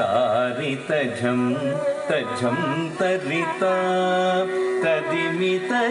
तारितझं तझं तरिता। तदिमितकिटतकतु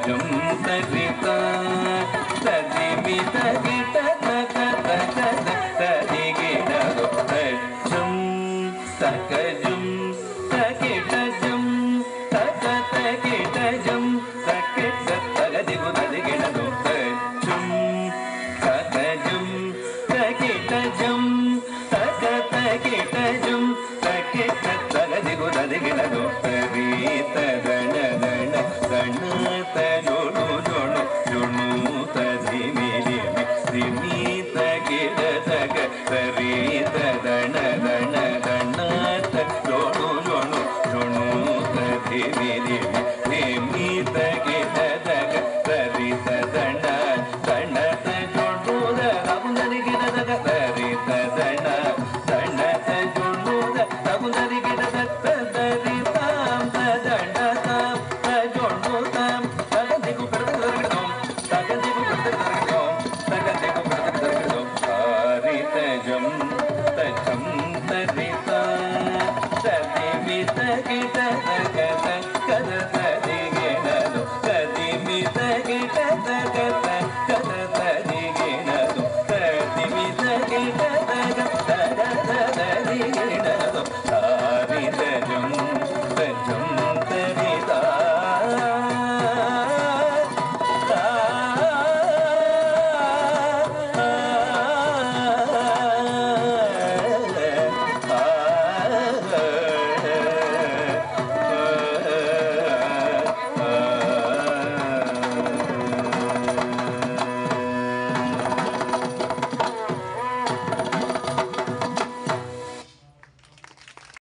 गजं तरिता तदिमि तदित तत तत तदिगिडगो तजं तकजं तकिटजं तत तकिटजं तकिट तगदिगु तदिगिडगो तजं तकजं तकिटजं तत तकिटजं